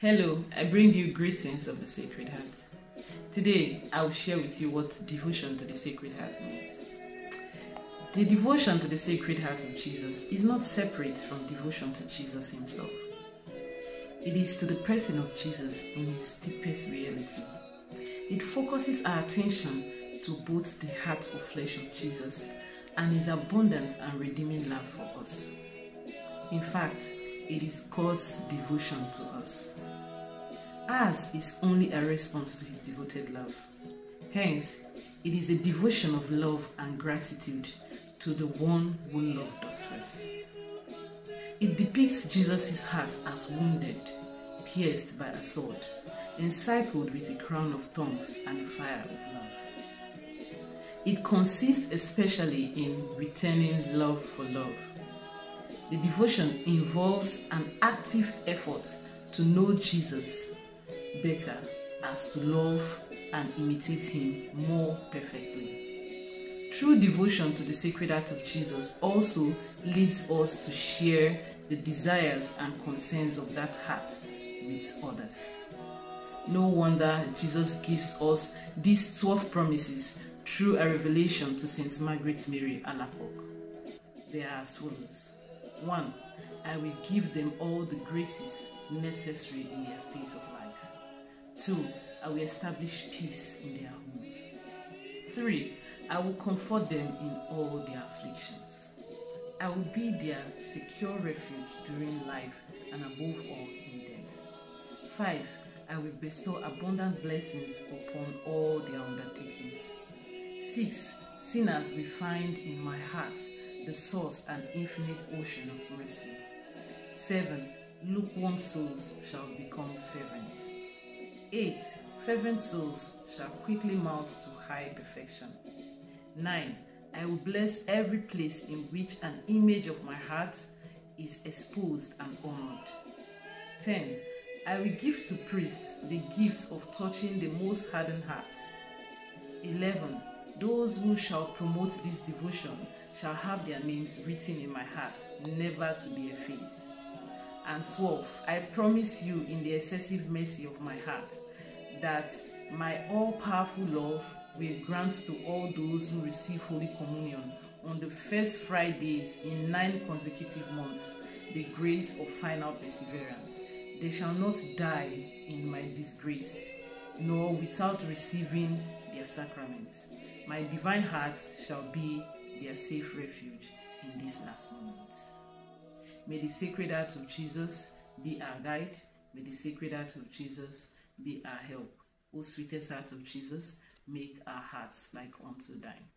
Hello, I bring you greetings of the Sacred Heart. Today, I will share with you what devotion to the Sacred Heart means. The devotion to the Sacred Heart of Jesus is not separate from devotion to Jesus himself. It is to the person of Jesus in his deepest reality. It focuses our attention to both the heart of flesh of Jesus and his abundant and redeeming love for us. In fact, it is God's devotion to us. Ours is only a response to his devoted love. Hence, it is a devotion of love and gratitude to the one who loved us first. It depicts Jesus' heart as wounded, pierced by a sword, encircled with a crown of thorns and a fire of love. It consists especially in returning love for love. The devotion involves an active effort to know Jesus better as to love and imitate him more perfectly. True devotion to the sacred heart of Jesus also leads us to share the desires and concerns of that heart with others. No wonder Jesus gives us these 12 promises through a revelation to St. Margaret Mary Alacoque. They are as follows. 1. I will give them all the graces necessary in their state of life. 2. I will establish peace in their homes. 3. I will comfort them in all their afflictions. I will be their secure refuge during life and above all in death. 5. I will bestow abundant blessings upon all their undertakings. 6. Sinners will find in my heart the source and infinite ocean of mercy. 7. Lukewarm souls shall become fervent. 8. Fervent souls shall quickly mount to high perfection. 9. I will bless every place in which an image of my heart is exposed and honored. 10. I will give to priests the gift of touching the most hardened hearts. 11. Those who shall promote this devotion shall have their names written in my heart, never to be effaced. And 12. I promise you in the excessive mercy of my heart that my all powerful love will grant to all those who receive Holy Communion on the first Fridays in nine consecutive months the grace of final perseverance. They shall not die in my disgrace, nor without receiving their sacraments. My divine heart shall be their safe refuge in these last moments. May the sacred heart of Jesus be our guide. May the sacred heart of Jesus be our help. O sweetest heart of Jesus, make our hearts like unto thine.